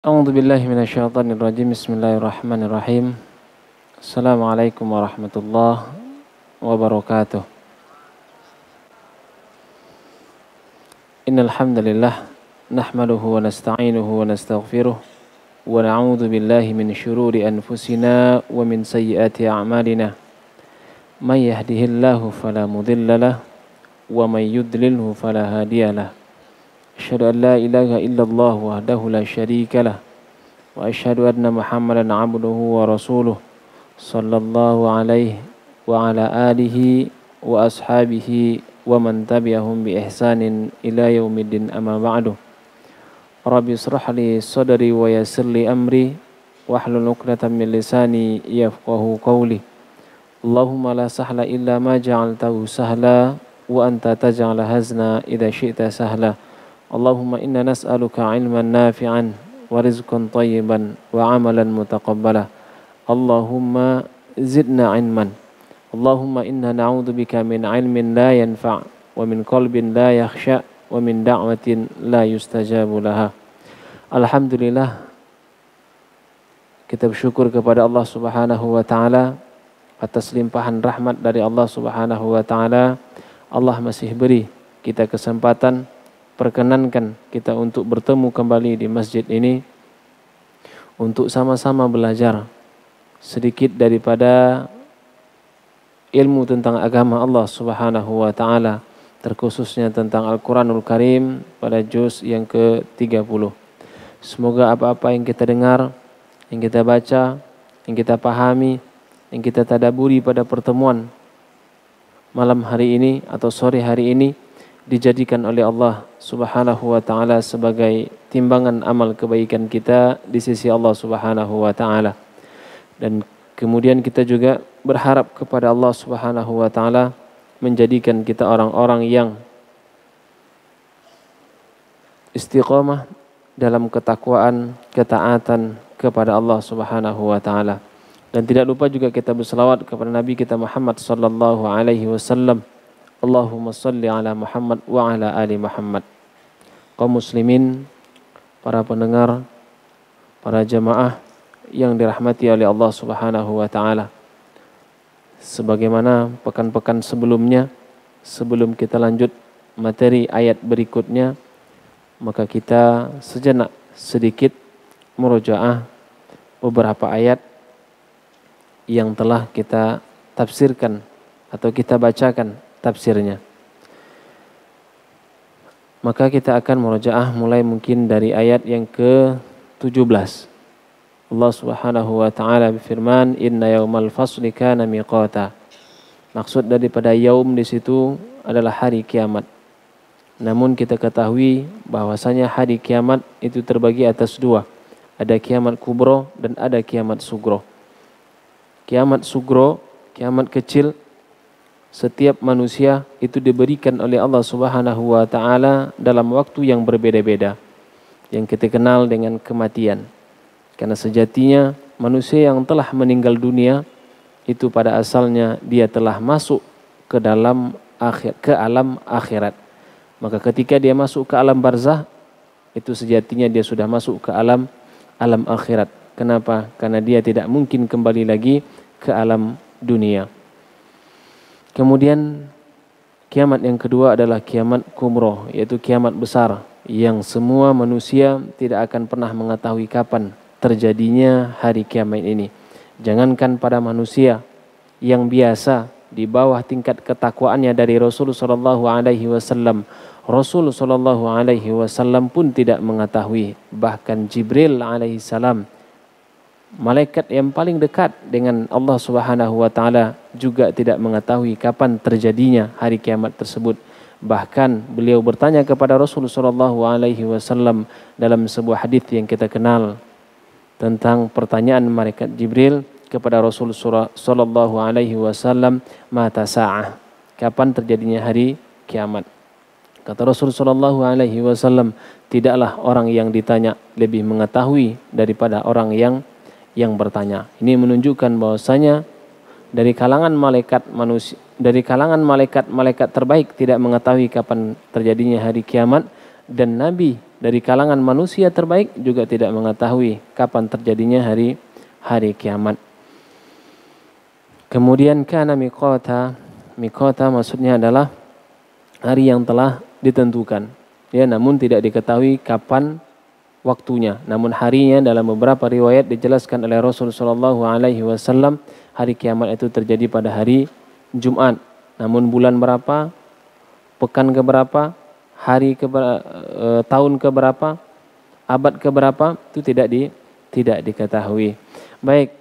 أعوذ بالله من الشيطان الرجيم. بسم الله الرحمن الرحيم. السلام عليكم ورحمة الله وبركاته. إن الحمد لله نحمده ونستعينه ونستغفره ونعوذ بالله من شرور أنفسنا ومن سيئات أعمالنا. من يهده الله فلا مضل له ومن يضلله فلا هادي له. أشهد أن لا إله إلا الله وحده لا شريك له وأشهد أن محمدا عبده ورسوله صلى الله عليه وعلى آله وأصحابه ومن تبعهم بإحسان إلى يوم الدين أما بعد. رب اشرح لي صدري ويسر لي أمري واحلل عقدة من لساني يفقه قولي. اللهم لا سهل إلا ما جعلته سهلا وأنت تجعل هزنا إذا شئت سهلا. Allahumma inna nas'aluka ilman nafi'an wa rizqan tayyiban wa amalan mutaqabbala. Allahumma zidna ilman. Allahumma inna na'udzubika min ilmin la yanfa' wa min qalbin la yakhsha' wa min da'watin la yustajabu laha. Alhamdulillah kita bersyukur kepada Allah Subhanahu wa taala atas limpahan rahmat dari Allah Subhanahu wa taala. Allah masih beri kita kesempatan perkenankan kita untuk bertemu kembali di masjid ini untuk sama-sama belajar sedikit daripada ilmu tentang agama Allah Subhanahu wa taala terkhususnya tentang Al-Qur'anul Karim pada juz yang ke-30. Semoga apa-apa yang kita dengar, yang kita baca, yang kita pahami, yang kita tadaburi pada pertemuan malam hari ini atau sore hari ini dijadikan oleh Allah Subhanahu wa taala sebagai timbangan amal kebaikan kita di sisi Allah Subhanahu wa taala. Dan kemudian kita juga berharap kepada Allah Subhanahu wa taala menjadikan kita orang-orang yang istiqamah dalam ketakwaan, ketaatan kepada Allah Subhanahu wa taala. Dan tidak lupa juga kita berselawat kepada Nabi kita Muhammad sallallahu alaihi wasallam Allahumma salli ala Muhammad wa ala ali Muhammad. Kaum muslimin, para pendengar, para jemaah yang dirahmati oleh Allah Subhanahu wa taala. Sebagaimana pekan-pekan sebelumnya, sebelum kita lanjut materi ayat berikutnya, maka kita sejenak sedikit murojaah beberapa ayat yang telah kita tafsirkan atau kita bacakan tafsirnya. Maka kita akan merojaah mulai mungkin dari ayat yang ke-17. Allah Subhanahu wa taala berfirman, "Inna yaumal fasli kana miqata." Maksud daripada yaum di situ adalah hari kiamat. Namun kita ketahui bahwasanya hari kiamat itu terbagi atas dua. Ada kiamat kubro dan ada kiamat sugro. Kiamat sugro, kiamat kecil setiap manusia itu diberikan oleh Allah Subhanahu wa taala dalam waktu yang berbeda-beda yang kita kenal dengan kematian. Karena sejatinya manusia yang telah meninggal dunia itu pada asalnya dia telah masuk ke dalam akhir ke alam akhirat. Maka ketika dia masuk ke alam barzah itu sejatinya dia sudah masuk ke alam alam akhirat. Kenapa? Karena dia tidak mungkin kembali lagi ke alam dunia. Kemudian kiamat yang kedua adalah kiamat kumroh, yaitu kiamat besar yang semua manusia tidak akan pernah mengetahui kapan terjadinya hari kiamat ini. Jangankan pada manusia yang biasa di bawah tingkat ketakwaannya dari Rasul Shallallahu Alaihi Wasallam, Rasul Shallallahu Alaihi Wasallam pun tidak mengetahui. Bahkan Jibril Alaihi Salam malaikat yang paling dekat dengan Allah Subhanahu wa taala juga tidak mengetahui kapan terjadinya hari kiamat tersebut. Bahkan beliau bertanya kepada Rasulullah sallallahu alaihi wasallam dalam sebuah hadis yang kita kenal tentang pertanyaan malaikat Jibril kepada Rasulullah sallallahu alaihi wasallam mata sa'ah. Kapan terjadinya hari kiamat? Kata Rasulullah sallallahu alaihi wasallam, tidaklah orang yang ditanya lebih mengetahui daripada orang yang yang bertanya. Ini menunjukkan bahwasanya dari kalangan malaikat manusia dari kalangan malaikat-malaikat terbaik tidak mengetahui kapan terjadinya hari kiamat dan nabi dari kalangan manusia terbaik juga tidak mengetahui kapan terjadinya hari hari kiamat. Kemudian kana miqata, miqata maksudnya adalah hari yang telah ditentukan. Ya, namun tidak diketahui kapan waktunya. Namun harinya dalam beberapa riwayat dijelaskan oleh Rasulullah Shallallahu Alaihi Wasallam hari kiamat itu terjadi pada hari Jumat. Namun bulan berapa, pekan keberapa, hari ke e, tahun keberapa, abad keberapa itu tidak di tidak diketahui. Baik,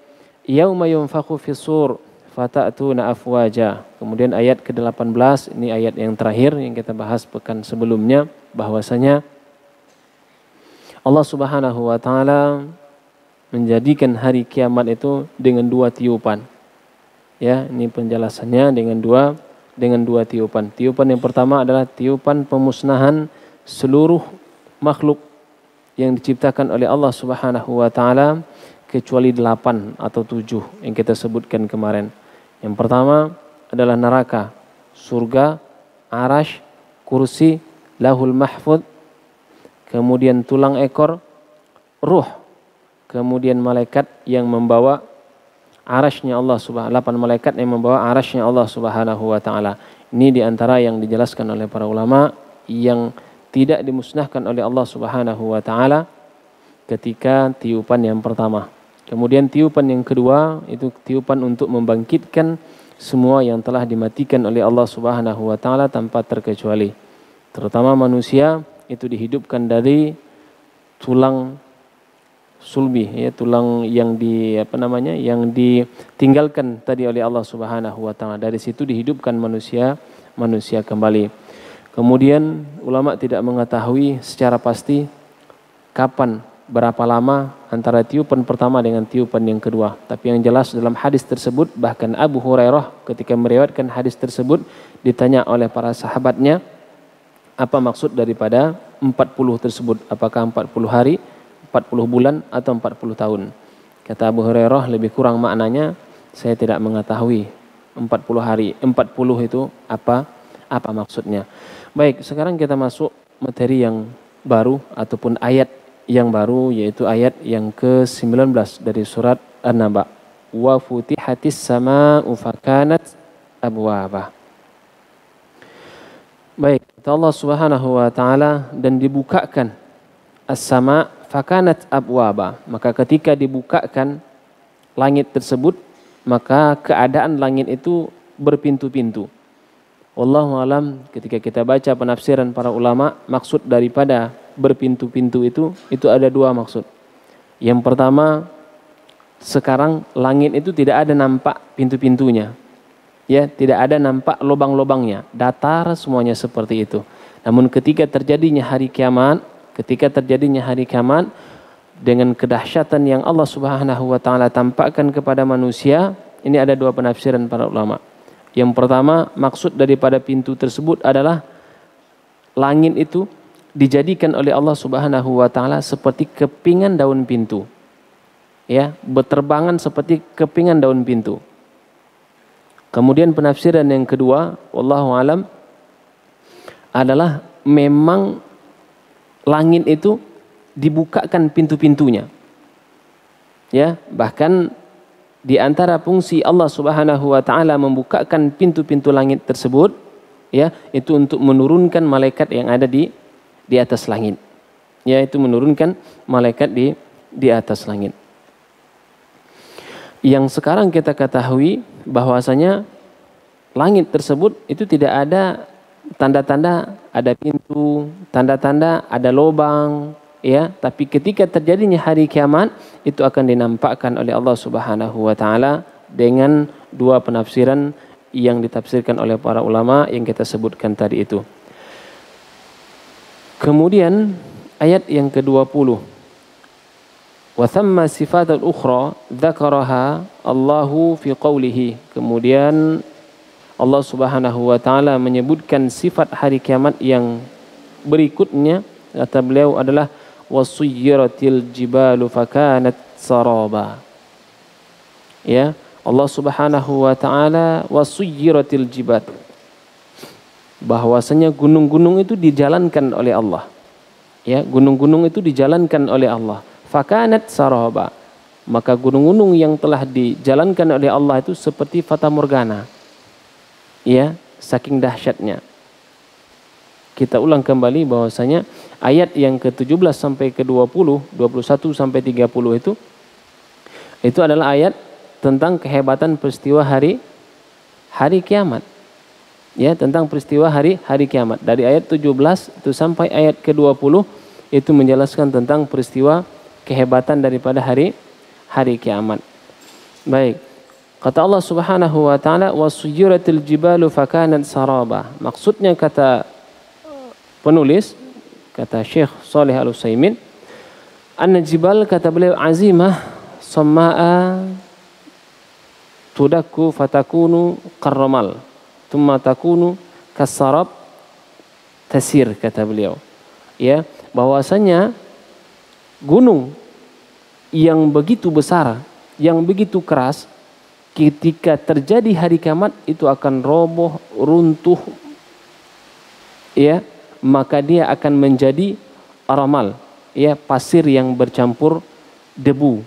yauma yunfakhu fisur fata'tuna afwaja. Kemudian ayat ke-18 ini ayat yang terakhir yang kita bahas pekan sebelumnya bahwasanya Allah Subhanahu wa taala menjadikan hari kiamat itu dengan dua tiupan. Ya, ini penjelasannya dengan dua dengan dua tiupan. Tiupan yang pertama adalah tiupan pemusnahan seluruh makhluk yang diciptakan oleh Allah Subhanahu wa taala kecuali delapan atau tujuh yang kita sebutkan kemarin. Yang pertama adalah neraka, surga, arash, kursi, lahul mahfud, kemudian tulang ekor, ruh, kemudian malaikat yang membawa arasnya Allah subhanahu delapan malaikat yang membawa arasnya Allah subhanahu wa taala. Ini di antara yang dijelaskan oleh para ulama yang tidak dimusnahkan oleh Allah subhanahu wa taala ketika tiupan yang pertama. Kemudian tiupan yang kedua itu tiupan untuk membangkitkan semua yang telah dimatikan oleh Allah Subhanahu wa taala tanpa terkecuali. Terutama manusia itu dihidupkan dari tulang sulbi ya tulang yang di apa namanya yang ditinggalkan tadi oleh Allah Subhanahu wa taala. Dari situ dihidupkan manusia manusia kembali. Kemudian ulama tidak mengetahui secara pasti kapan berapa lama antara tiupan pertama dengan tiupan yang kedua. Tapi yang jelas dalam hadis tersebut bahkan Abu Hurairah ketika meriwayatkan hadis tersebut ditanya oleh para sahabatnya apa maksud daripada 40 tersebut? Apakah 40 hari, 40 bulan atau 40 tahun? Kata Abu Hurairah lebih kurang maknanya saya tidak mengetahui 40 hari, 40 itu apa apa maksudnya. Baik, sekarang kita masuk materi yang baru ataupun ayat yang baru yaitu ayat yang ke-19 dari surat An-Naba. Wa futihatis sama'u fakanat abwaba. Baik, Allah Subhanahu wa taala dan dibukakan as-sama fakanat abwaba. Maka ketika dibukakan langit tersebut, maka keadaan langit itu berpintu-pintu. Wallahu alam ketika kita baca penafsiran para ulama maksud daripada berpintu-pintu itu itu ada dua maksud. Yang pertama sekarang langit itu tidak ada nampak pintu-pintunya. Ya, tidak ada nampak lubang-lubangnya, datar semuanya seperti itu. Namun ketika terjadinya hari kiamat, ketika terjadinya hari kiamat dengan kedahsyatan yang Allah Subhanahu wa taala tampakkan kepada manusia, ini ada dua penafsiran para ulama. Yang pertama, maksud daripada pintu tersebut adalah langit itu dijadikan oleh Allah Subhanahu wa taala seperti kepingan daun pintu. Ya, berterbangan seperti kepingan daun pintu. Kemudian penafsiran yang kedua, wallahu alam adalah memang langit itu dibukakan pintu-pintunya. Ya, bahkan di antara fungsi Allah Subhanahu wa taala membukakan pintu-pintu langit tersebut ya, itu untuk menurunkan malaikat yang ada di di atas langit. Yaitu menurunkan malaikat di di atas langit. Yang sekarang kita ketahui bahwasanya langit tersebut itu tidak ada tanda-tanda ada pintu, tanda-tanda ada lubang, ya, tapi ketika terjadinya hari kiamat itu akan dinampakkan oleh Allah Subhanahu wa taala dengan dua penafsiran yang ditafsirkan oleh para ulama yang kita sebutkan tadi itu. Kemudian ayat yang ke-20. Thamma sifat al-ukhra dzakaraha Allahu fi qawlihi. Kemudian Allah Subhanahu wa taala menyebutkan sifat hari kiamat yang berikutnya kata beliau adalah wasuyyiratil jibalu fakanat saraba. Ya, Allah Subhanahu wa taala wasuyyiratil jibal bahwasanya gunung-gunung itu dijalankan oleh Allah. Ya, gunung-gunung itu dijalankan oleh Allah. Fakanat saraba. Maka gunung-gunung yang telah dijalankan oleh Allah itu seperti fata morgana. Ya, saking dahsyatnya. Kita ulang kembali bahwasanya ayat yang ke-17 sampai ke-20, 21 sampai 30 itu itu adalah ayat tentang kehebatan peristiwa hari hari kiamat. Ya, tentang peristiwa hari hari kiamat. Dari ayat 17 itu sampai ayat ke-20 itu menjelaskan tentang peristiwa kehebatan daripada hari hari kiamat. Baik. Kata Allah Subhanahu wa taala wasuyiratil jibalu fakanat saraba. Maksudnya kata penulis kata Syekh Saleh Al-Utsaimin anna jibal kata beliau azimah sammaa tudakku fatakunu karramal thumma takunu kasarab tasir kata beliau ya bahwasanya gunung yang begitu besar yang begitu keras ketika terjadi hari kiamat itu akan roboh runtuh ya maka dia akan menjadi aramal ya pasir yang bercampur debu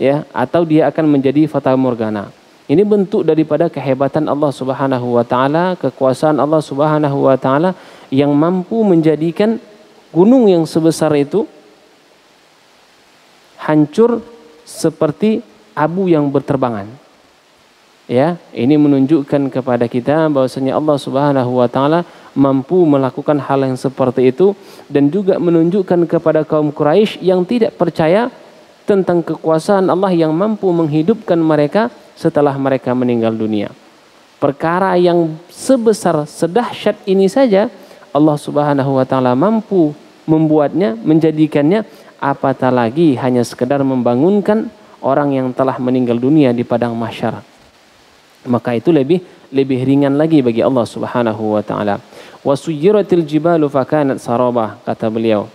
ya atau dia akan menjadi fata morgana. Ini bentuk daripada kehebatan Allah Subhanahu wa taala, kekuasaan Allah Subhanahu wa taala yang mampu menjadikan gunung yang sebesar itu hancur seperti abu yang berterbangan. Ya, ini menunjukkan kepada kita bahwasanya Allah Subhanahu wa taala mampu melakukan hal yang seperti itu dan juga menunjukkan kepada kaum Quraisy yang tidak percaya tentang kekuasaan Allah yang mampu menghidupkan mereka setelah mereka meninggal dunia. Perkara yang sebesar sedahsyat ini saja Allah Subhanahu wa taala mampu membuatnya, menjadikannya apatah lagi hanya sekedar membangunkan orang yang telah meninggal dunia di padang mahsyar. Maka itu lebih lebih ringan lagi bagi Allah Subhanahu wa taala. Wasuyiratil jibalu fakanat sarabah kata beliau.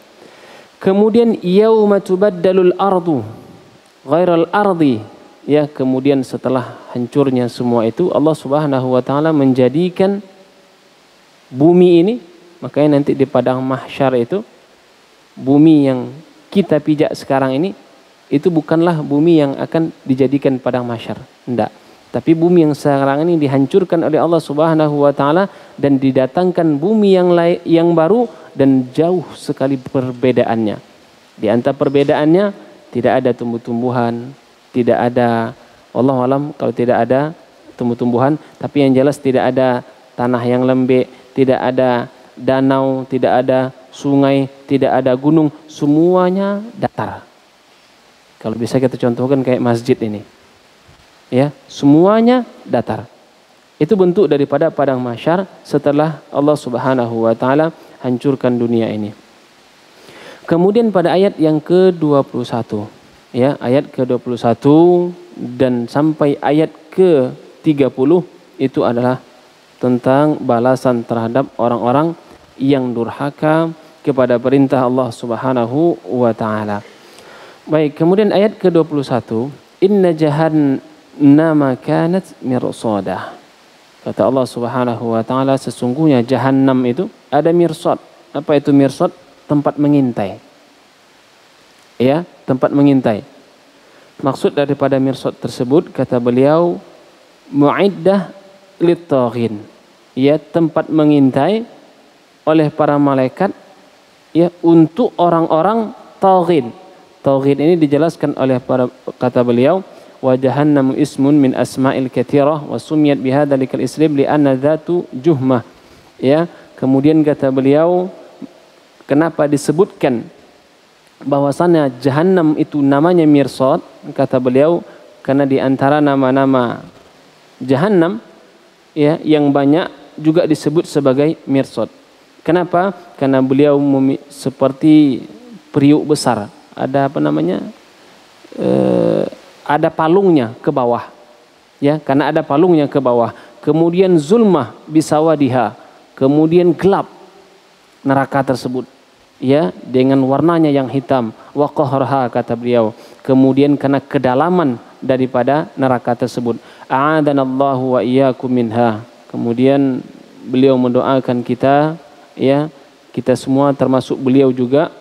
Kemudian yauma tubaddalul ardu ghairal ardi ya kemudian setelah hancurnya semua itu Allah Subhanahu wa taala menjadikan bumi ini makanya nanti di padang mahsyar itu bumi yang kita pijak sekarang ini itu bukanlah bumi yang akan dijadikan padang mahsyar enggak tapi bumi yang sekarang ini dihancurkan oleh Allah Subhanahu wa taala dan didatangkan bumi yang lain, yang baru dan jauh sekali perbedaannya. Di antara perbedaannya tidak ada tumbuh-tumbuhan, tidak ada Allah alam kalau tidak ada tumbuh-tumbuhan, tapi yang jelas tidak ada tanah yang lembek, tidak ada danau, tidak ada sungai, tidak ada gunung, semuanya datar. Kalau bisa kita contohkan kayak masjid ini. Ya, semuanya datar. Itu bentuk daripada padang masyar setelah Allah Subhanahu wa taala hancurkan dunia ini. Kemudian pada ayat yang ke-21 ya, ayat ke-21 dan sampai ayat ke-30 itu adalah tentang balasan terhadap orang-orang yang durhaka kepada perintah Allah Subhanahu wa taala. Baik, kemudian ayat ke-21, inna jahannama kanat mirsadah. Kata Allah Subhanahu wa taala sesungguhnya jahanam itu ada mirsad. Apa itu mirsad? Tempat mengintai. Ya, tempat mengintai. Maksud daripada mirsad tersebut kata beliau muiddah litaghin. Ya, tempat mengintai oleh para malaikat ya untuk orang-orang taghin. Taghin ini dijelaskan oleh para kata beliau wa jahannam ismun min asma'il kathirah wa sumiyat bihadza likal isrib li anna dzatu juhmah. Ya kemudian kata beliau kenapa disebutkan bahwasannya jahannam itu namanya mirsad? Kata beliau karena di antara nama-nama jahannam ya yang banyak juga disebut sebagai mirsad kenapa karena beliau seperti periuk besar ada apa namanya eh, ada palungnya ke bawah. Ya, karena ada palungnya ke bawah. Kemudian zulmah bisawadiha. Kemudian gelap neraka tersebut. Ya, dengan warnanya yang hitam. Wa kata beliau. Kemudian karena kedalaman daripada neraka tersebut. A'adanallahu wa iyyakum minha. Kemudian beliau mendoakan kita ya kita semua termasuk beliau juga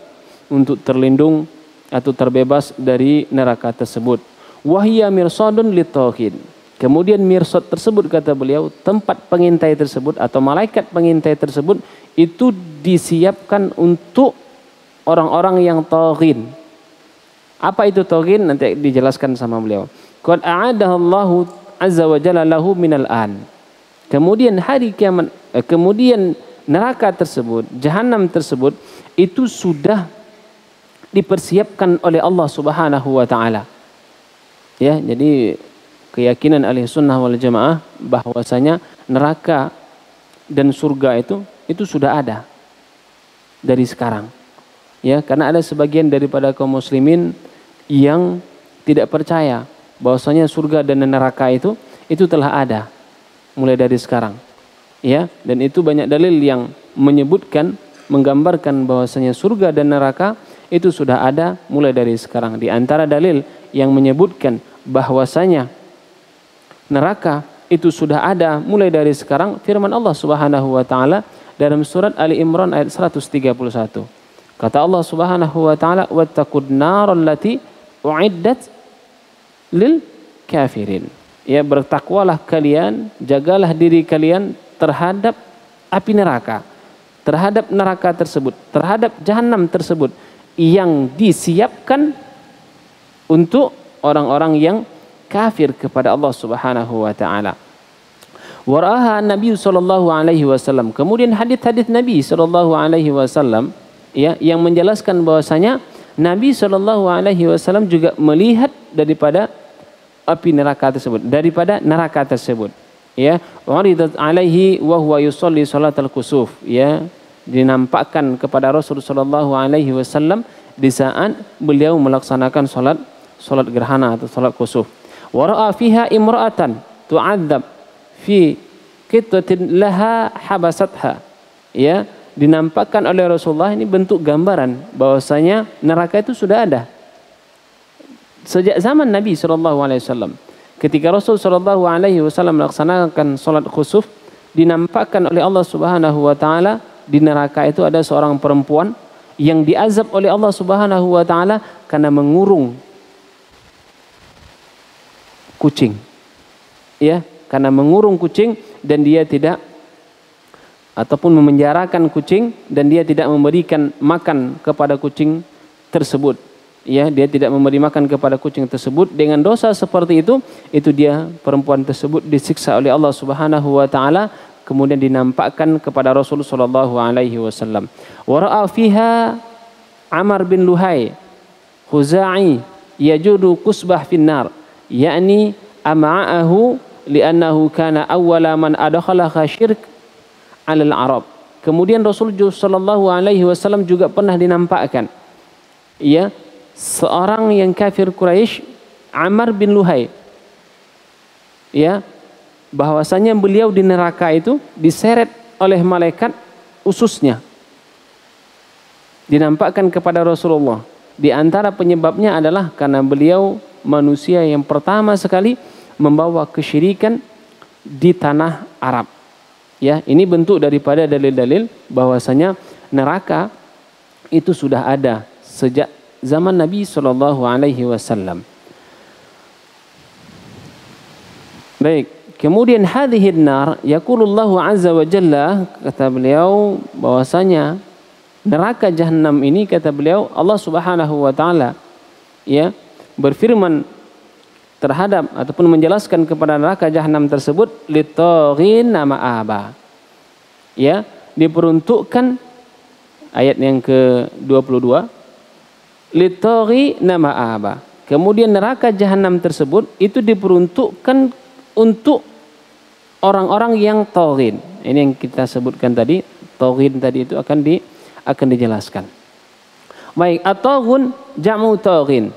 untuk terlindung atau terbebas dari neraka tersebut. Wahia mirsadun litauhid. Kemudian mirsad tersebut kata beliau, tempat pengintai tersebut atau malaikat pengintai tersebut itu disiapkan untuk orang-orang yang tauhid. Apa itu tauhid? Nanti dijelaskan sama beliau. Qad a'adahallahu azza wa jalla lahu minal an. Kemudian hari kiamat, eh, kemudian neraka tersebut, jahanam tersebut itu sudah dipersiapkan oleh Allah Subhanahu wa taala. Ya, jadi keyakinan ahli sunnah wal jamaah bahwasanya neraka dan surga itu itu sudah ada dari sekarang. Ya, karena ada sebagian daripada kaum muslimin yang tidak percaya bahwasanya surga dan neraka itu itu telah ada mulai dari sekarang ya dan itu banyak dalil yang menyebutkan menggambarkan bahwasanya surga dan neraka itu sudah ada mulai dari sekarang. Di antara dalil yang menyebutkan bahwasanya neraka itu sudah ada mulai dari sekarang firman Allah Subhanahu wa taala dalam surat Ali Imran ayat 131 kata Allah Subhanahu wa taala wattaqud naral lati uiddat lil kafirin. Ya bertakwalah kalian jagalah diri kalian terhadap api neraka, terhadap neraka tersebut, terhadap jahanam tersebut yang disiapkan untuk orang-orang yang kafir kepada Allah Subhanahu wa taala. Waraha Nabi sallallahu alaihi wasallam. Kemudian hadis-hadis Nabi sallallahu alaihi wasallam ya yang menjelaskan bahwasanya Nabi sallallahu alaihi wasallam juga melihat daripada api neraka tersebut, daripada neraka tersebut ya uridat alaihi wa huwa yusalli salatal kusuf. Ya dinampakkan kepada Rasul sallallahu alaihi wasallam di saat beliau melaksanakan salat salat gerhana atau salat kusuf. Wa ra'a fiha imra'atan tu'adzab fi qitatin laha habasatha. Ya dinampakkan oleh Rasulullah ini bentuk gambaran bahwasanya neraka itu sudah ada. Sejak zaman Nabi sallallahu alaihi wasallam ketika Rasul Shallallahu Alaihi Wasallam melaksanakan sholat khusuf dinampakkan oleh Allah Subhanahu Wa Taala di neraka itu ada seorang perempuan yang diazab oleh Allah Subhanahu Wa Taala karena mengurung kucing, ya karena mengurung kucing dan dia tidak ataupun memenjarakan kucing dan dia tidak memberikan makan kepada kucing tersebut ya dia tidak memberi makan kepada kucing tersebut. Dengan dosa seperti itu itu dia perempuan tersebut disiksa oleh Allah Subhanahu wa taala kemudian dinampakkan kepada Rasul sallallahu alaihi wasallam. Wa fiha Amr bin Luhai Khuzai yajudu kusbah finnar yakni ama'ahu li'annahu kana awwala man adkhala syirk 'ala al-arab kemudian Rasul sallallahu alaihi wasallam juga pernah dinampakkan ya seorang yang kafir Quraisy Amr bin Luhai. Ya bahwasanya beliau di neraka itu diseret oleh malaikat ususnya. Dinampakkan kepada Rasulullah. Di antara penyebabnya adalah karena beliau manusia yang pertama sekali membawa kesyirikan di tanah Arab. Ya ini bentuk daripada dalil-dalil bahwasanya neraka itu sudah ada sejak zaman Nabi Shallallahu Alaihi Wasallam. Baik, kemudian hadhihi nar yaqulullahu azza wa jalla kata beliau bahwasanya neraka jahanam ini kata beliau Allah Subhanahu wa taala ya berfirman terhadap ataupun menjelaskan kepada neraka jahanam tersebut litaghin nama aba ya diperuntukkan ayat yang ke-22 litori nama aba. Kemudian neraka jahanam tersebut itu diperuntukkan untuk orang-orang yang taurin. Ini yang kita sebutkan tadi, taurin tadi itu akan di akan dijelaskan. Baik, gun jamu taurin.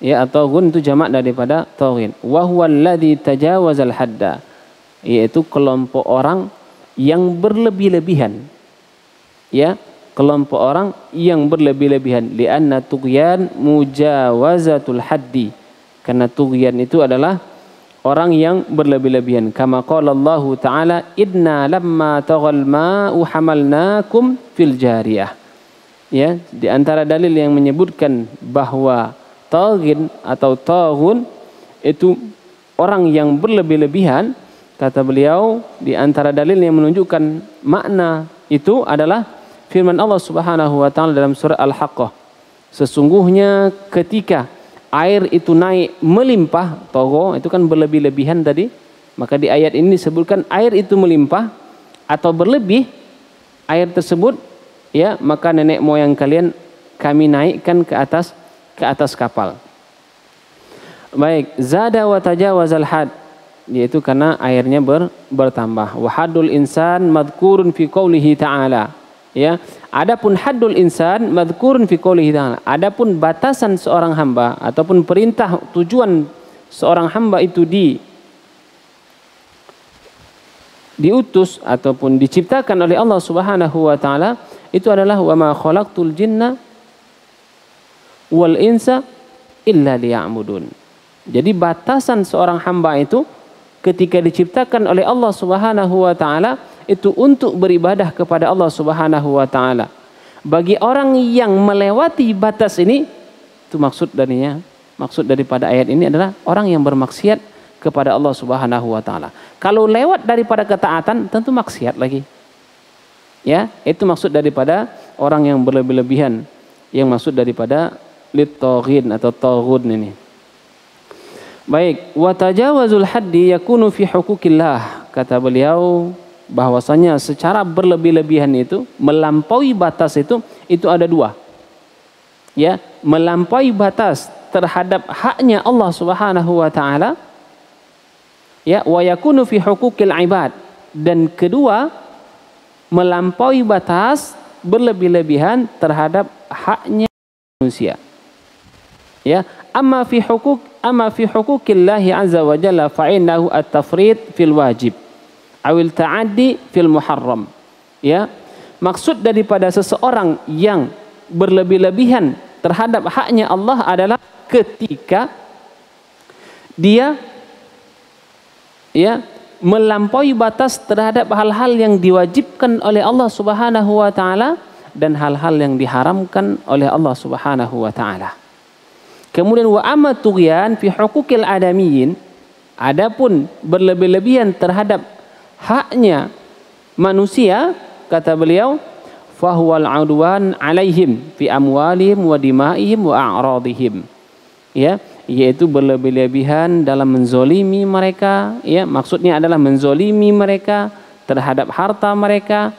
Ya, gun itu jamak daripada taurin. Wa huwa alladhi tajawazal hadda. Yaitu kelompok orang yang berlebih-lebihan. Ya, kelompok orang yang berlebih-lebihan. Lianna tughyan mujawazatul haddi. Karena tughyan itu adalah orang yang berlebih-lebihan. Kama qala Allah taala inna lamma taghal ma'u hamalnakum fil jariyah. Ya di antara dalil yang menyebutkan bahwa taghin atau taghun itu orang yang berlebih-lebihan kata beliau di antara dalil yang menunjukkan makna itu adalah firman Allah Subhanahu wa taala dalam surah Al-Haqqah sesungguhnya ketika air itu naik melimpah togo itu kan berlebih-lebihan tadi maka di ayat ini disebutkan air itu melimpah atau berlebih air tersebut ya maka nenek moyang kalian kami naikkan ke atas ke atas kapal. Baik zada wa tajawazal had yaitu karena airnya ber, bertambah. Wahadul insan madkurun fi qaulihi ta'ala ya adapun haddul insan madkurun fi qoulihi adapun batasan seorang hamba ataupun perintah tujuan seorang hamba itu di diutus ataupun diciptakan oleh Allah Subhanahu wa taala itu adalah wa ma khalaqtul jinna wal insa illa liya'budun. Jadi batasan seorang hamba itu ketika diciptakan oleh Allah Subhanahu wa taala itu untuk beribadah kepada Allah Subhanahu wa taala. Bagi orang yang melewati batas ini itu maksud darinya, maksud daripada ayat ini adalah orang yang bermaksiat kepada Allah Subhanahu wa taala. Kalau lewat daripada ketaatan tentu maksiat lagi. Ya, itu maksud daripada orang yang berlebih-lebihan yang maksud daripada litoghin atau toghun ini. Baik, wa tajawazul haddi yakunu fi hukukillah kata beliau bahwasanya secara berlebih-lebihan itu melampaui batas itu itu ada dua. Ya melampaui batas terhadap haknya Allah Subhanahu wa taala ya wa yakunu fi hukukil ibad. Dan kedua melampaui batas berlebih-lebihan terhadap haknya manusia. Ya amma fi hukuk amma fi hukukillahi azza wa jalla fa innahu at-tafrid fil wajib awil ta'addi fil muharram ya maksud daripada seseorang yang berlebih-lebihan terhadap haknya Allah adalah ketika dia ya melampaui batas terhadap hal-hal yang diwajibkan oleh Allah Subhanahu wa taala dan hal-hal yang diharamkan oleh Allah Subhanahu wa taala. Kemudian wa amma fi hukukil adamiyin adapun berlebih-lebihan terhadap haknya manusia kata beliau fahuwal adwan alaihim fi amwalihim wa dimaihim wa a'radihim. Ya yaitu berlebih-lebihan dalam menzolimi mereka ya maksudnya adalah menzolimi mereka terhadap harta mereka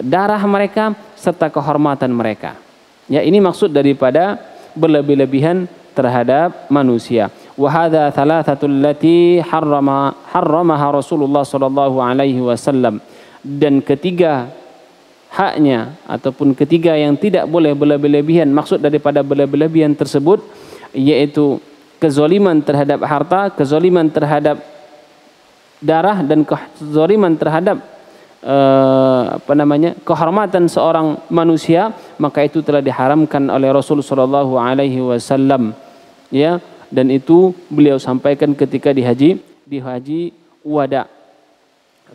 darah mereka serta kehormatan mereka. Ya ini maksud daripada berlebih-lebihan terhadap manusia وهذا ثلاثة التي حرم حرمها رسول الله صلى الله عليه وسلم dan ketiga haknya ataupun ketiga yang tidak boleh berlebih-lebihan maksud daripada berlebih-lebihan tersebut yaitu kezoliman terhadap harta, kezoliman terhadap darah dan kezoliman terhadap uh, apa namanya kehormatan seorang manusia maka itu telah diharamkan oleh Rasul sallallahu alaihi wasallam ya Dan itu beliau sampaikan ketika di haji di haji wada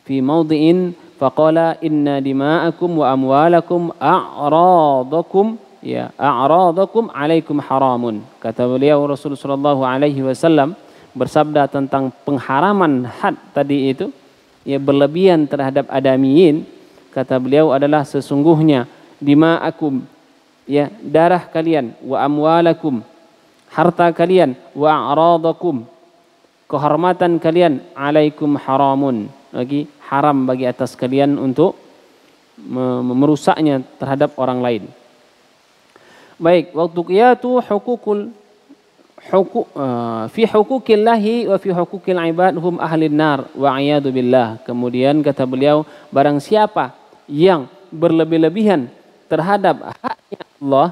fi maudhi'in faqala inna dima'akum wa amwalakum a'radakum ya a'radakum alaikum haramun. Kata beliau Rasulullah sallallahu alaihi wasallam bersabda tentang pengharaman had tadi itu ya berlebihan terhadap adamiyin. Kata beliau adalah sesungguhnya dima'akum ya darah kalian wa amwalakum harta kalian. Wa a'radakum. Kehormatan kalian. Alaikum haramun. Lagi haram bagi atas kalian untuk merusaknya terhadap orang lain. Baik waktu qiyatu hukukul hukuk uh, fi hukukillahi wa fi hukukil ibad hum ahlin nar. Wa iyadu billah. Kemudian kata beliau barang siapa yang berlebih-lebihan terhadap haknya Allah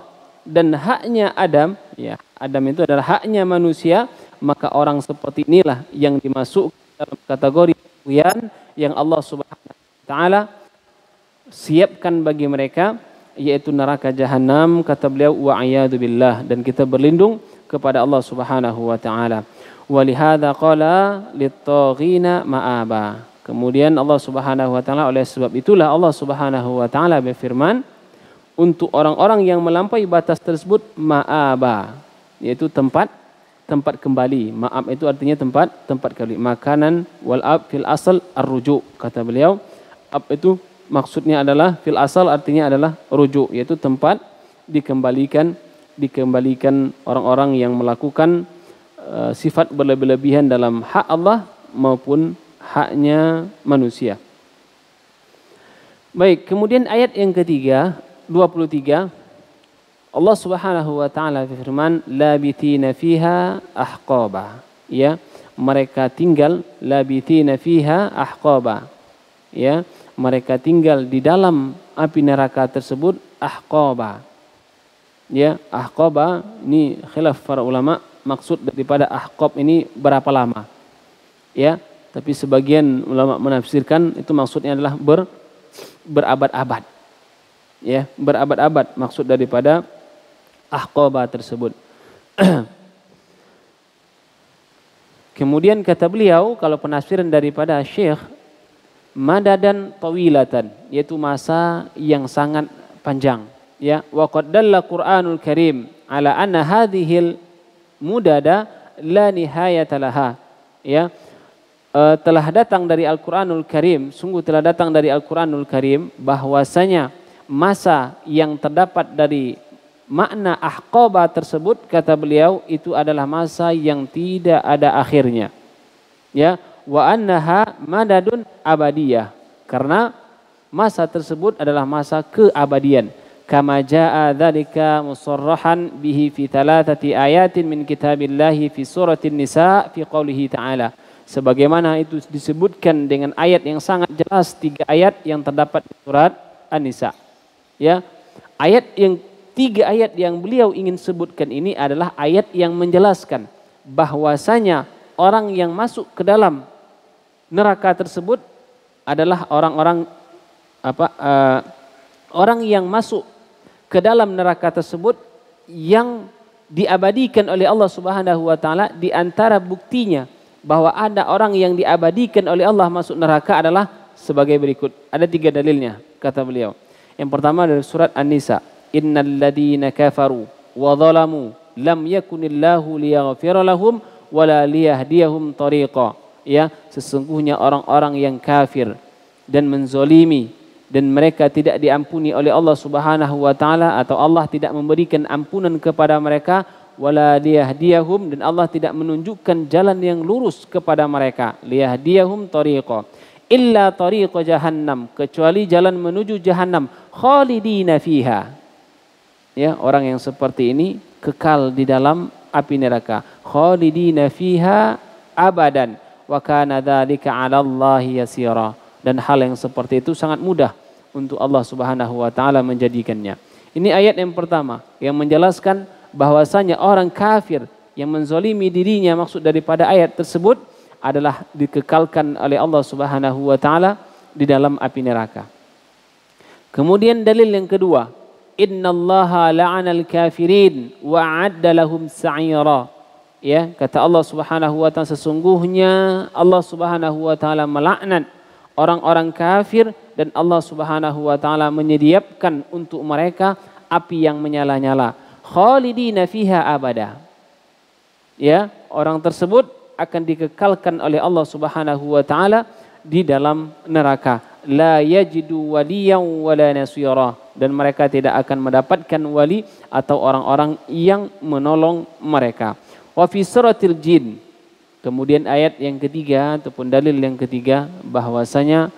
dan haknya Adam, ya Adam itu adalah haknya manusia, maka orang seperti inilah yang dimasuk dalam kategori kemuliaan yang Allah Subhanahu wa taala siapkan bagi mereka yaitu neraka jahanam kata beliau wa billah dan kita berlindung kepada Allah Subhanahu wa taala. Walihada qala lit-taghina ma'aba. Kemudian Allah Subhanahu wa taala oleh sebab itulah Allah Subhanahu wa taala berfirman untuk orang-orang yang melampaui batas tersebut ma'aba yaitu tempat tempat kembali. Ma'ab itu artinya tempat tempat kembali. Makanan wal ab fil asal ar-rujuk kata beliau. Ab itu maksudnya adalah fil asal artinya adalah rujuk yaitu tempat dikembalikan dikembalikan orang-orang yang melakukan uh, sifat berlebih-lebihan dalam hak Allah maupun haknya manusia. Baik, kemudian ayat yang ketiga 23 Allah Subhanahu wa taala berfirman labitina fiha ahqaba. Ya mereka tinggal labitina fiha ahqaba. Ya mereka tinggal di dalam api neraka tersebut ahqaba. Ya ahqaba ini khilaf para ulama maksud daripada ahqab ini berapa lama? Ya tapi sebagian ulama menafsirkan itu maksudnya adalah ber, berabad-abad. Ya, berabad-abad maksud daripada ahqaba tersebut. Kemudian kata beliau kalau penafsiran daripada Syekh madadan tawilatan yaitu masa yang sangat panjang ya wa qad dalla Qur'anul Karim ala anna hadhil mudada la nihayata laha ya uh, telah datang dari Al-Quranul Karim, sungguh telah datang dari Al-Quranul Karim bahwasanya masa yang terdapat dari makna ahqaba tersebut kata beliau itu adalah masa yang tidak ada akhirnya. Ya, wa annaha madadun abadiyah. Karena masa tersebut adalah masa keabadian. Kama jaa dzalika musarrahan bihi fi thalathati ayatin min kitabillahi fi suratin nisa fi qoulihi ta'ala sebagaimana itu disebutkan dengan ayat yang sangat jelas tiga ayat yang terdapat di surat An-Nisa. Ya. Ayat yang tiga ayat yang beliau ingin sebutkan ini adalah ayat yang menjelaskan bahwasanya orang yang masuk ke dalam neraka tersebut adalah orang-orang apa uh, orang yang masuk ke dalam neraka tersebut yang diabadikan oleh Allah Subhanahu wa taala di antara buktinya bahwa ada orang yang diabadikan oleh Allah masuk neraka adalah sebagai berikut. Ada tiga dalilnya, kata beliau. Yang pertama dari surat An-Nisa. Innal ladina kafaru wa zalamu lam yakunillahu liyaghfira lahum wala liyahdiyahum tariqa. Ya, sesungguhnya orang-orang yang kafir dan menzolimi dan mereka tidak diampuni oleh Allah Subhanahu wa taala atau Allah tidak memberikan ampunan kepada mereka wala liyahdiyahum dan Allah tidak menunjukkan jalan yang lurus kepada mereka liyahdiyahum tariqa illa tariqa jahannam kecuali jalan menuju jahannam khalidina fiha. Ya orang yang seperti ini kekal di dalam api neraka. Khalidina fiha abadan wa kana dzalika 'ala Allah yasira. Dan hal yang seperti itu sangat mudah untuk Allah Subhanahu wa taala menjadikannya. Ini ayat yang pertama yang menjelaskan bahwasanya orang kafir yang menzolimi dirinya maksud daripada ayat tersebut adalah dikekalkan oleh Allah Subhanahu wa taala di dalam api neraka. Kemudian dalil yang kedua, innallaha la'anal kafirin wa 'adda lahum sa'ira. Ya, kata Allah Subhanahu wa taala sesungguhnya Allah Subhanahu wa taala melaknat orang-orang kafir dan Allah Subhanahu wa taala menyediakan untuk mereka api yang menyala-nyala khalidina fiha abada. Ya, orang tersebut akan dikekalkan oleh Allah Subhanahu wa taala di dalam neraka. La yajidu waliyan wala nasira dan mereka tidak akan mendapatkan wali atau orang-orang yang menolong mereka. Wa fi suratil jin. Kemudian ayat yang ketiga ataupun dalil yang ketiga bahwasanya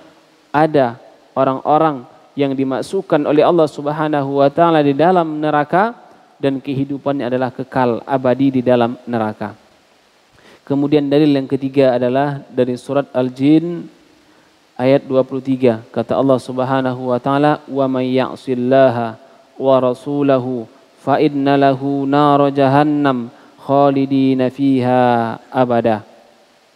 ada orang-orang yang dimasukkan oleh Allah Subhanahu wa taala di dalam neraka dan kehidupannya adalah kekal abadi di dalam neraka. Kemudian dalil yang ketiga adalah dari surat Al-Jin ayat 23 kata Allah Subhanahu wa taala wa may ya'sillaha wa rasulahu fa inna lahu nar jahannam khalidina fiha abada.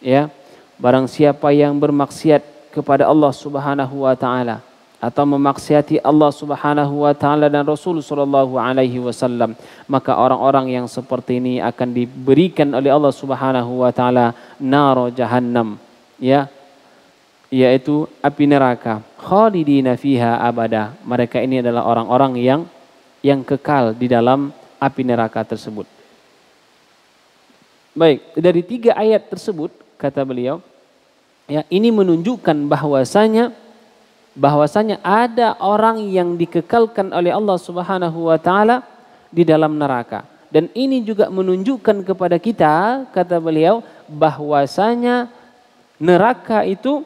Ya. Barang siapa yang bermaksiat kepada Allah Subhanahu wa taala atau memaksiati Allah Subhanahu wa taala dan Rasul sallallahu alaihi wasallam maka orang-orang yang seperti ini akan diberikan oleh Allah Subhanahu wa taala nar jahannam ya yaitu api neraka. Khalidina fiha abada. Mereka ini adalah orang-orang yang yang kekal di dalam api neraka tersebut. Baik dari tiga ayat tersebut kata beliau ya ini menunjukkan bahwasanya bahwasanya ada orang yang dikekalkan oleh Allah Subhanahu wa taala di dalam neraka. Dan ini juga menunjukkan kepada kita kata beliau bahwasanya neraka itu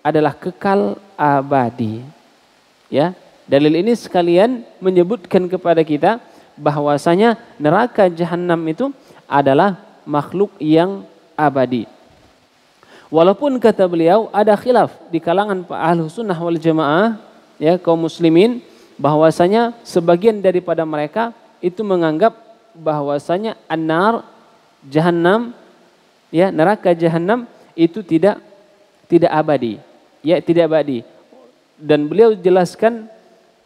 adalah kekal abadi. Ya, dalil ini sekalian menyebutkan kepada kita bahwasanya neraka jahanam itu adalah makhluk yang abadi. Walaupun kata beliau ada khilaf di kalangan ahlu sunnah wal jamaah ya kaum muslimin bahwasanya sebagian daripada mereka itu menganggap bahwasanya anar jahanam ya neraka jahanam itu tidak tidak abadi ya tidak abadi. Dan beliau jelaskan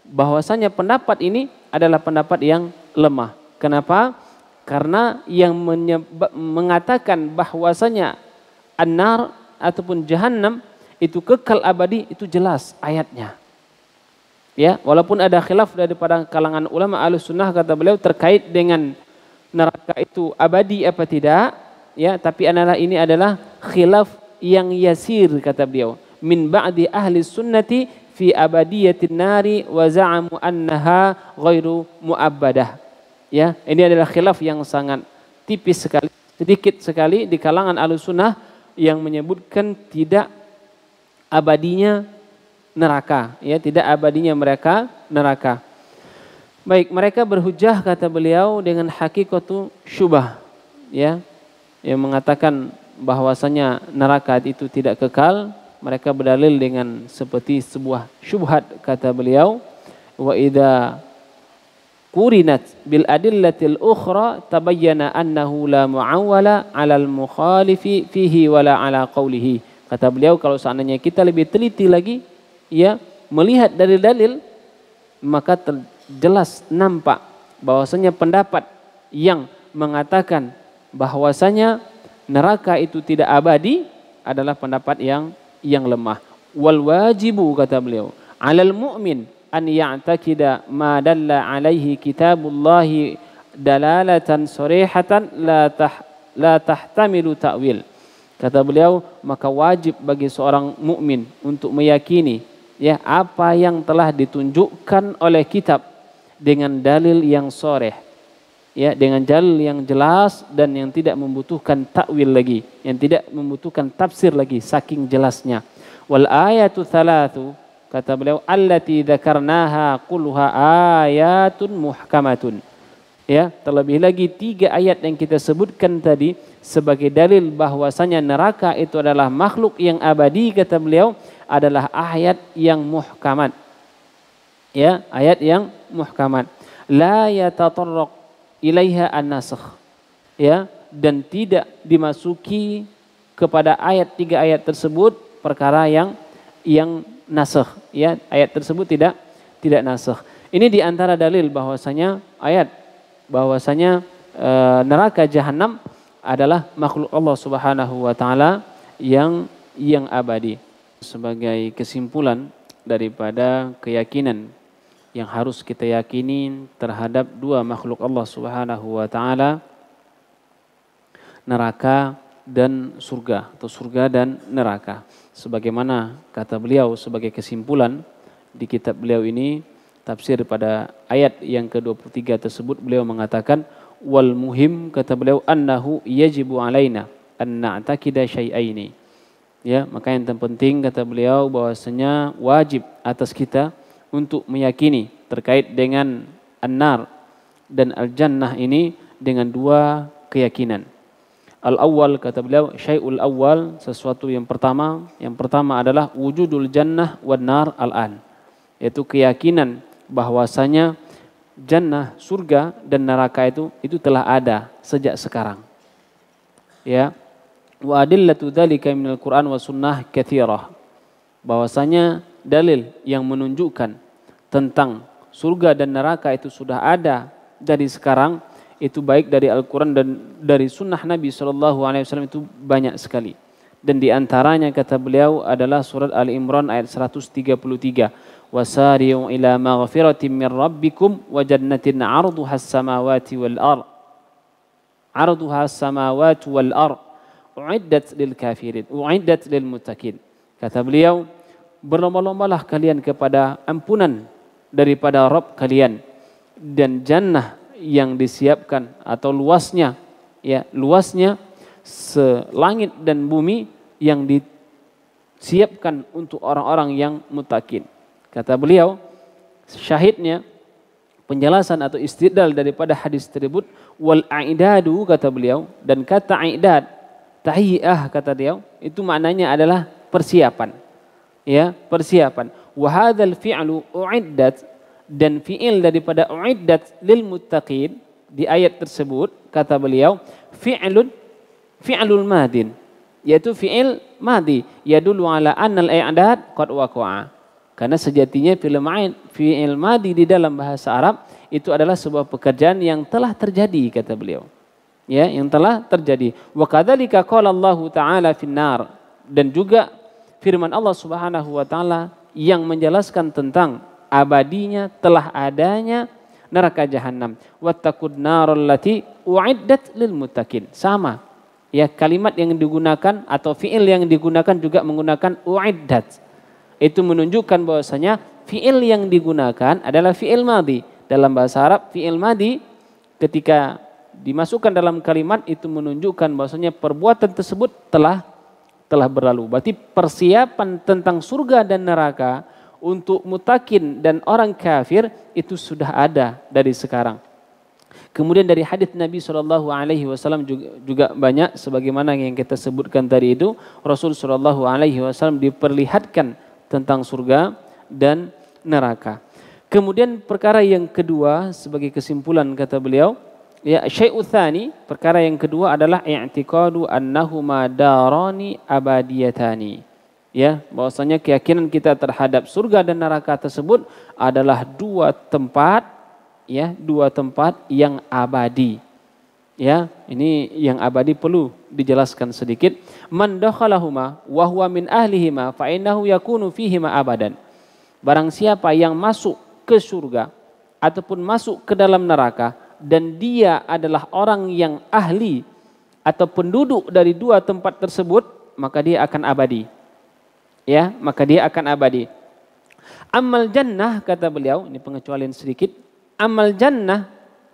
bahwasanya pendapat ini adalah pendapat yang lemah. Kenapa? Karena yang mengatakan bahwasanya an-nar ataupun jahannam itu kekal abadi itu jelas ayatnya. Ya, walaupun ada khilaf daripada kalangan ulama sunnah kata beliau terkait dengan neraka itu abadi apa tidak, ya, tapi adalah ini adalah khilaf yang yasir kata beliau. Min ba'di ahli sunnati fi abadiyatin nari wa za'amu annaha ghairu mu'abbadah. Ya, ini adalah khilaf yang sangat tipis sekali, sedikit sekali di kalangan sunnah yang menyebutkan tidak abadinya neraka, ya, tidak abadinya mereka neraka. Baik, mereka berhujah kata beliau dengan hakikatu syubah, ya, yang mengatakan bahwasanya neraka itu tidak kekal. Mereka berdalil dengan seperti sebuah syubhat kata beliau, wa idza kurinat bil adillatil ukhra tabayyana annahu la muawwala 'alal mukhalifi fihi wala 'ala qawlihi. Kata beliau kalau seandainya kita lebih teliti lagi ya melihat dari dalil maka jelas nampak bahwasanya pendapat yang mengatakan bahwasanya neraka itu tidak abadi adalah pendapat yang yang lemah. Wal wajibu kata beliau, alal mu'min an ya'takida ma dalla alaihi kitabullahi dalalatan sorehatan la tah la tahtamilu ta'wil. Kata beliau, maka wajib bagi seorang mukmin untuk meyakini ya apa yang telah ditunjukkan oleh kitab dengan dalil yang soreh ya dengan dalil yang jelas dan yang tidak membutuhkan takwil lagi yang tidak membutuhkan tafsir lagi saking jelasnya wal ayatu thalathu Kata beliau, allati dzakarnaha kulluha ayatun muhkamatun. Ya, terlebih lagi tiga ayat yang kita sebutkan tadi sebagai dalil bahwasanya neraka itu adalah makhluk yang abadi kata beliau adalah ayat yang muhkamat. Ya, ayat yang muhkamat. La yatatarraq ilaiha an-nasakh. Ya, dan tidak dimasuki kepada ayat tiga ayat tersebut perkara yang yang nasakh ya. Ayat tersebut tidak tidak nasakh. Ini di antara dalil bahwasanya ayat bahwasanya e, neraka jahanam adalah makhluk Allah Subhanahu wa taala yang yang abadi. Sebagai kesimpulan daripada keyakinan yang harus kita yakini terhadap dua makhluk Allah Subhanahu wa taala neraka dan surga atau surga dan neraka sebagaimana kata beliau sebagai kesimpulan di kitab beliau ini tafsir pada ayat yang ke-23 tersebut beliau mengatakan wal muhim kata beliau annahu yajibu alaina an na'takida syai'aini. Ya maka yang terpenting kata beliau bahwasanya wajib atas kita untuk meyakini terkait dengan an-nar dan al-jannah ini dengan dua keyakinan Al-awwal kata beliau syai'ul awal sesuatu yang pertama. Yang pertama adalah wujudul jannah wan nar al-an yaitu keyakinan bahwasanya jannah surga dan neraka itu itu telah ada sejak sekarang. Ya. Wa adillatu dzalika minal Qur'an wa sunnah katsirah. Bahwasanya dalil yang menunjukkan tentang surga dan neraka itu sudah ada dari sekarang itu baik dari Al-Quran dan dari sunnah Nabi SAW itu banyak sekali. Dan di antaranya kata beliau adalah surat Ali Imran ayat 133. Wasari'u ila maghfiratin min rabbikum wa jannatin 'arduha as-samawati wal ard. 'Arduha as-samawati wal ard. Uiddat lil kafirin, uiddat lil muttaqin. Kata beliau, berlomba-lombalah kalian kepada ampunan daripada Rabb kalian dan jannah yang disiapkan atau luasnya ya luasnya selangit dan bumi yang disiapkan untuk orang-orang yang mutakin. Kata beliau, syahidnya penjelasan atau istidlal daripada hadis tersebut wal aidadu kata beliau dan kata aidad tahiyah kata dia itu maknanya adalah persiapan. Ya, persiapan. Wa hadzal fi'lu uiddat dan fi'il daripada uiddat lil muttaqin di ayat tersebut kata beliau fi'lun fi'lul madin yaitu fi'il madi yadullu ala annal i'dad qad waqa'a. Karena sejatinya fi'il ma'in fi'il madi di dalam bahasa Arab itu adalah sebuah pekerjaan yang telah terjadi kata beliau. Ya yang telah terjadi. Wa kadzalika qala Allah taala finnar. Dan juga firman Allah Subhanahu wa taala yang menjelaskan tentang abadinya telah adanya neraka jahanam wattaqud narul lati uiddat lil muttaqin sama ya kalimat yang digunakan atau fiil yang digunakan juga menggunakan uiddat. Itu menunjukkan bahwasanya fiil yang digunakan adalah fiil madi. Dalam bahasa Arab fiil madi ketika dimasukkan dalam kalimat itu menunjukkan bahwasanya perbuatan tersebut telah telah berlalu. Berarti persiapan tentang surga dan neraka untuk mutakin dan orang kafir itu sudah ada dari sekarang. Kemudian dari hadis Nabi Shallallahu Alaihi Wasallam juga, banyak, sebagaimana yang kita sebutkan tadi itu, Rasul Shallallahu Alaihi Wasallam diperlihatkan tentang surga dan neraka. Kemudian perkara yang kedua sebagai kesimpulan kata beliau, ya syai'utsani, perkara yang kedua adalah i'tiqadu annahuma darani abadiyatani. Ya, bahwasanya keyakinan kita terhadap surga dan neraka tersebut adalah dua tempat ya dua tempat yang abadi. Ya, ini yang abadi perlu dijelaskan sedikit. Man dakhalahuma wa huwa min ahlihima fa innahu yakunu fihima abadan. Barang siapa yang masuk ke surga ataupun masuk ke dalam neraka dan dia adalah orang yang ahli atau penduduk dari dua tempat tersebut, maka dia akan abadi. Ya, maka dia akan abadi. Amal jannah kata beliau, ini pengecualian sedikit amal jannah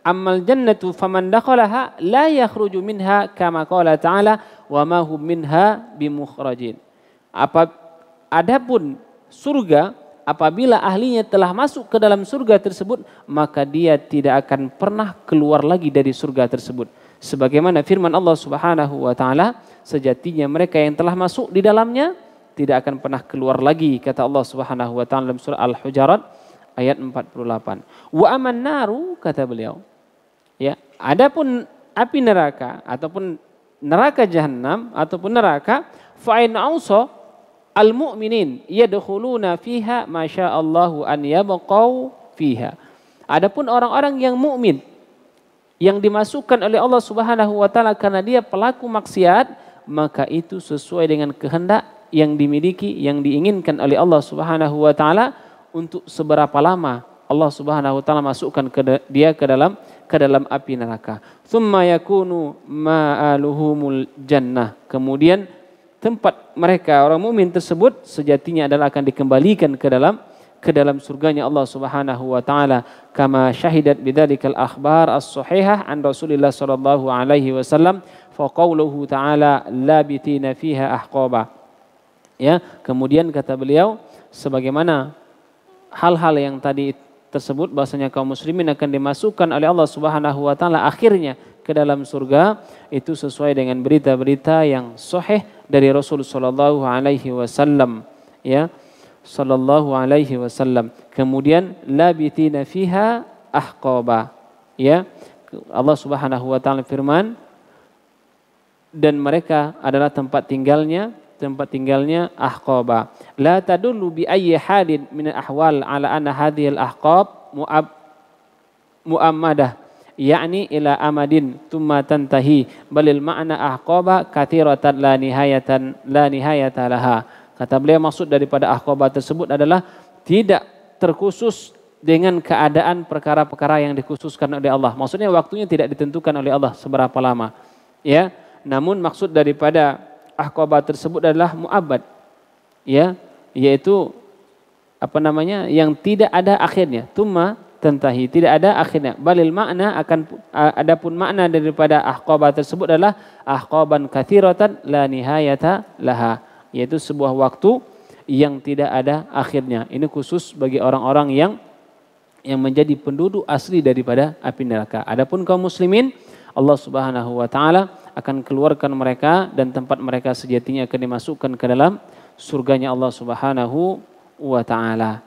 amal jannatu faman dakhalaha la yakhruju minha kama qala ta'ala wa ma hum minha bimukhrajin. Apa adapun surga apabila ahlinya telah masuk ke dalam surga tersebut maka dia tidak akan pernah keluar lagi dari surga tersebut. Sebagaimana firman Allah Subhanahu wa taala sejatinya mereka yang telah masuk di dalamnya tidak akan pernah keluar lagi kata Allah Subhanahu wa taala dalam surah Al-Hujarat ayat 48. Wa aman naru kata beliau. Ya, adapun api neraka ataupun neraka jahanam ataupun neraka fa'in ausa al mu'minin yadkhuluna fiha masya Allahu an yabqau fiha. Adapun orang-orang yang mukmin yang dimasukkan oleh Allah Subhanahu wa taala karena dia pelaku maksiat, maka itu sesuai dengan kehendak yang dimiliki yang diinginkan oleh Allah Subhanahu wa taala untuk seberapa lama Allah Subhanahu wa taala masukkan ke dia ke dalam ke dalam api neraka. Tsumma yakunu ma'aluhumul jannah. Kemudian tempat mereka orang mukmin tersebut sejatinya adalah akan dikembalikan ke dalam ke dalam surganya Allah Subhanahu wa taala kama syahidat bidzalikal akhbar as-sahihah an Rasulillah sallallahu alaihi wasallam fa qauluhu ta'ala labitina fiha ahqaba ya kemudian kata beliau sebagaimana hal-hal yang tadi tersebut bahasanya kaum muslimin akan dimasukkan oleh Allah Subhanahu wa taala akhirnya ke dalam surga itu sesuai dengan berita-berita yang sahih dari Rasul sallallahu alaihi wasallam ya sallallahu alaihi wasallam. Kemudian labitina fiha ahqaba ya. Allah Subhanahu wa taala firman dan mereka adalah tempat tinggalnya tempat tinggalnya ahqaba. La tadullu bi ayyi halin min ahwal ala anna hadhihi al-ahqab mu'ab muammadah yakni ila amadin thumma tantahi balil ma'na ahqaba kathiratan la nihayatan la nihayata laha. Kata beliau maksud daripada ahqaba tersebut adalah tidak terkhusus dengan keadaan perkara-perkara yang dikhususkan oleh Allah. Maksudnya waktunya tidak ditentukan oleh Allah seberapa lama. Ya, namun maksud daripada ahqabah tersebut adalah muabad. Ya, yaitu apa namanya? yang tidak ada akhirnya. Tuma tentahi, tidak ada akhirnya. Balil makna akan adapun makna daripada ahqabah tersebut adalah ahqaban kathiratan la nihayata laha, yaitu sebuah waktu yang tidak ada akhirnya. Ini khusus bagi orang-orang yang yang menjadi penduduk asli daripada api neraka. Adapun kaum muslimin, Allah Subhanahu wa taala akan keluarkan mereka dan tempat mereka sejatinya akan dimasukkan ke dalam surganya Allah Subhanahu wa taala.